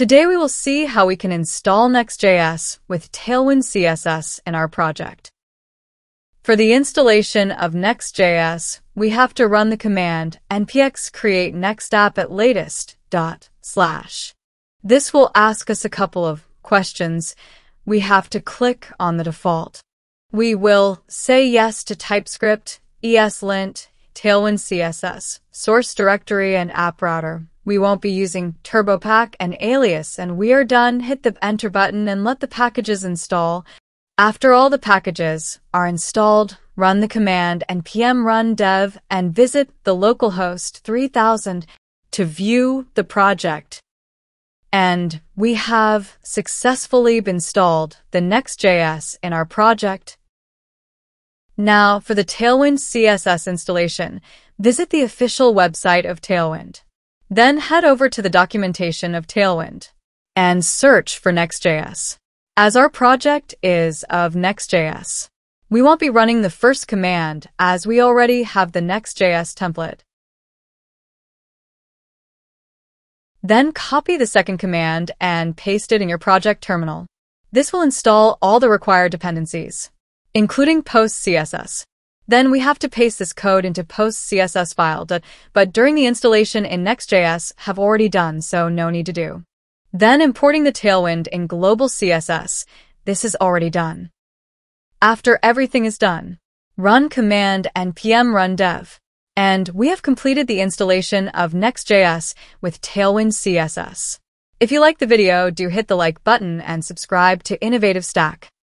Today we will see how we can install Next.js with Tailwind CSS in our project. For the installation of Next.js, we have to run the command npx create next app at latest dot slash. This will ask us a couple of questions. We have to click on the default. We will say yes to TypeScript, ESLint, Tailwind CSS, source directory, and app router. We won't be using TurboPack and Alias, and we are done. Hit the enter button and let the packages install. After all the packages are installed, run the command npm run dev and visit the localhost 3000 to view the project. And we have successfully installed the Next.js in our project. Now for the Tailwind CSS installation, visit the official website of Tailwind. Then head over to the documentation of Tailwind and search for Next.js. As our project is of Next.js, we won't be running the first command as we already have the Next.js template. Then copy the second command and paste it in your project terminal. This will install all the required dependencies, including PostCSS. Then we have to paste this code into PostCSS file, but during the installation in Next.js have already done, so no need to do. Then importing the Tailwind in global CSS. This is already done. After everything is done, run command npm run dev. And we have completed the installation of Next.js with Tailwind CSS. If you like the video, do hit the like button and subscribe to Innovative Stack.